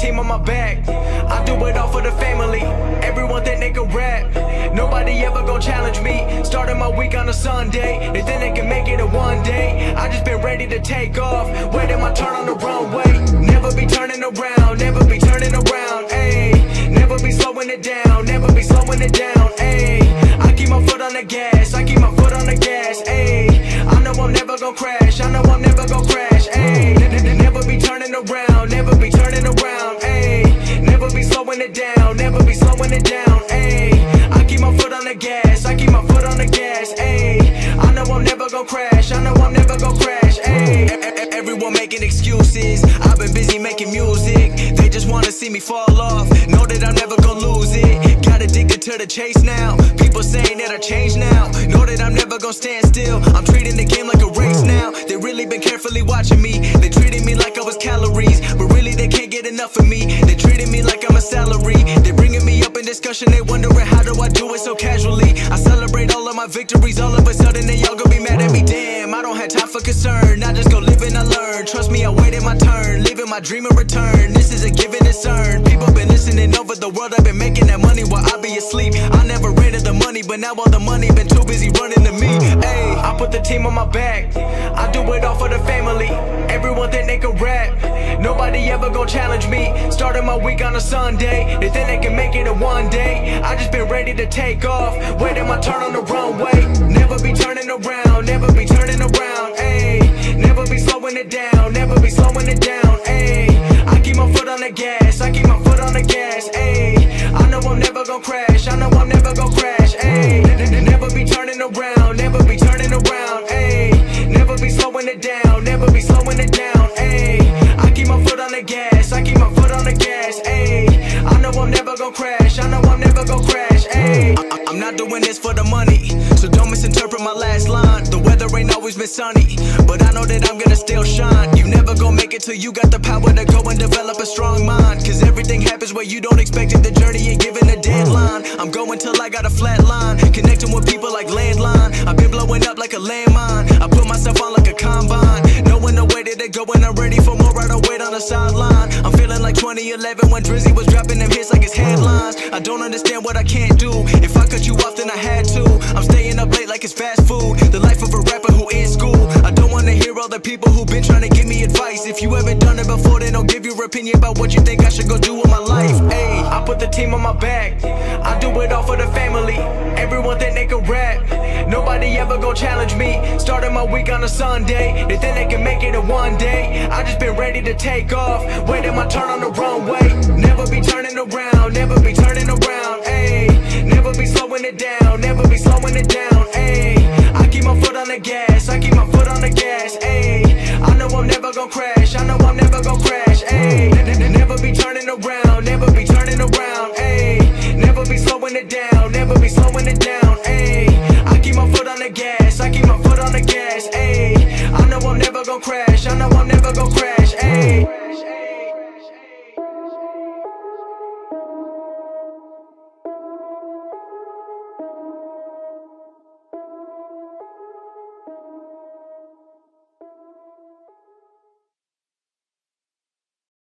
team on my back. I do it all for the family. Everyone think they can rap. Nobody ever gon' challenge me. Starting my week on a Sunday. They think they can make it in one day. I just been ready to take off. Waiting my turn on the runway. Never be turning around. Never be turning around. Ayy. Never be slowing it down. Never be slowing it down. Ayy. I keep my foot on the gas. I keep my foot on the gas. Ayy. I know I'm never gon' crash. I know I'm never I'm never gon' crash. I know I'm never gon' crash. E- Everyone making excuses. I've been busy making music. They just wanna see me fall off. Know that I'm never gon' lose it. Got addicted to the chase now. People saying that I changed now. Know that I'm never gon' stand still. I'm treating the game like a race now. They really been carefully watching me. They treated me like I was calories, but really they can't get enough of me. They treated me like I'm a salary. They bringing me in discussion. They wondering how do I do it so casually. I celebrate all of my victories. All of a sudden they all gonna be mad at me. Damn, I don't have time for concern. I just go live and I learn. Trust me, I waited my turn. Living my dream in return. This is a given and earned. People been listening over the world. I've been making that money while I be asleep. I never ran to the money, but now all the money been too busy running to me. Ayy, I put the team on my back. Nobody ever gon' challenge me. Starting my week on a Sunday. They think they can make it a one day. I just been ready to take off. Waiting my turn on the runway. Never be turning around. Never be turning around. Ayy, never be slowing it down. Never be slowing it down. Ayy, I keep my foot on the gas. I keep my foot on the gas. Ayy, I know I'm never gon' crash. I know I'm never gon' crash. Ayy, never be turning around. Never gon' crash. I know I'm never gon' crash. I- I'm not doing this for the money, so don't misinterpret my last line. The weather ain't always been sunny, but I know that I'm gonna still shine. You never gon' make it till you got the power to go and develop a strong mind. Cause everything happens where you don't expect it. The journey ain't given a deadline. I'm going till I got a flat line, connecting with people like landline. I've been blowing up like a landmine. I put myself on like a combine, 2011 when Drizzy was dropping them hits like his headlines. I don't understand what I can't do. If I cut you off, then I had to. I'm staying up late like it's fast food. The life of a rapper who in school. I don't wanna hear all the people who've been trying to give me advice. If you haven't done it before, then don't give your opinion about what you think I should go do with my life. Ayy, I put the team on my back. I do it all for the family. Everyone think they can rap. Nobody ever gon' challenge me. Starting my week on a Sunday. They think they can make it in one day. I just been ready to take off. Waiting my turn on the runway. the gas, I keep my foot on the gas, ayy. I know I'm never gonna crash, I know I'm never gonna crash, ayy. Never be turning around, never be turning around, ayy. Never be slowing it down, never be slowing it down, ayy. I keep my foot on the gas, I keep my foot on the gas, ayy. I know I'm never gonna crash, I know I'm never gonna crash, ayy.